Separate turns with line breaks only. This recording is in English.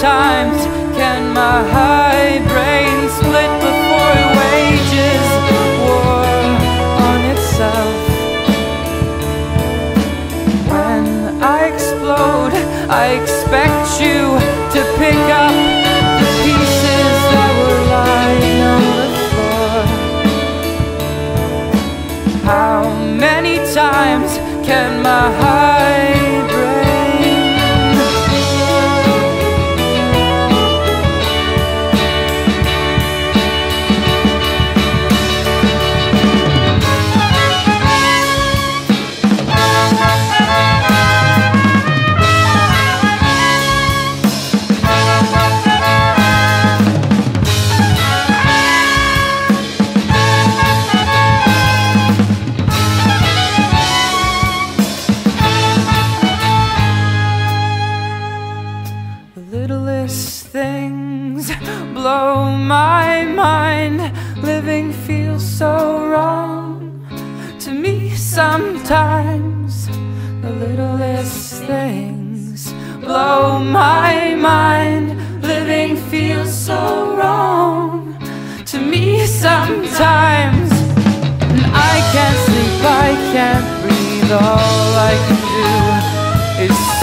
times can my high brain split before it wages war on itself? When I explode, I expect you to pick up the pieces that were lying on the floor. How many times can my high blow my mind. Living feels so wrong to me sometimes. The littlest things blow my mind. Living feels so wrong to me sometimes. And I can't sleep, I can't breathe, all I can do is